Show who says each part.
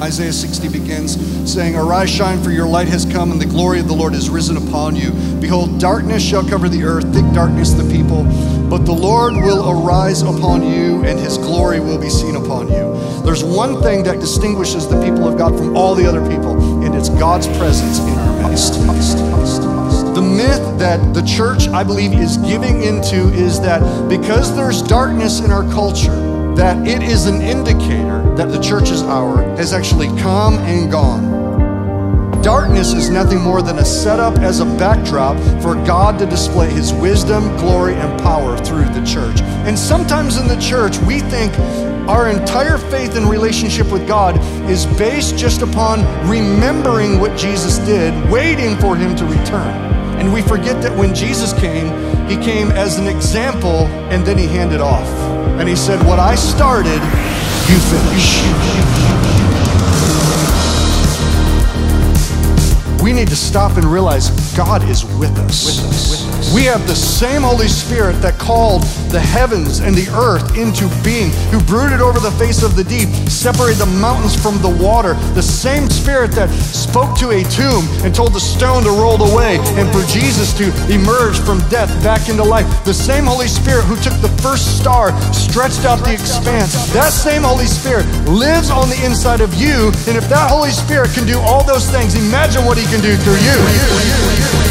Speaker 1: Isaiah 60 begins saying, Arise, shine, for your light has come, and the glory of the Lord is risen upon you. Behold, darkness shall cover the earth, thick darkness the people, but the Lord will arise upon you, and his glory will be seen upon you. There's one thing that distinguishes the people of God from all the other people, and it's God's presence in our midst. The myth that the church, I believe, is giving into is that because there's darkness in our culture, that it is an indicator that the church's hour has actually come and gone. Darkness is nothing more than a setup as a backdrop for God to display His wisdom, glory, and power through the church. And sometimes in the church, we think our entire faith and relationship with God is based just upon remembering what Jesus did, waiting for Him to return. And we forget that when Jesus came, he came as an example and then he handed off. And he said, What I started, you finish. We need to stop and realize God is with us. With us, with us. We have the same Holy Spirit that called the heavens and the earth into being, who brooded over the face of the deep, separated the mountains from the water. The same Spirit that spoke to a tomb and told the stone to roll away and for Jesus to emerge from death back into life. The same Holy Spirit who took the first star, stretched out the expanse. That same Holy Spirit lives on the inside of you. And if that Holy Spirit can do all those things, imagine what He can do through you.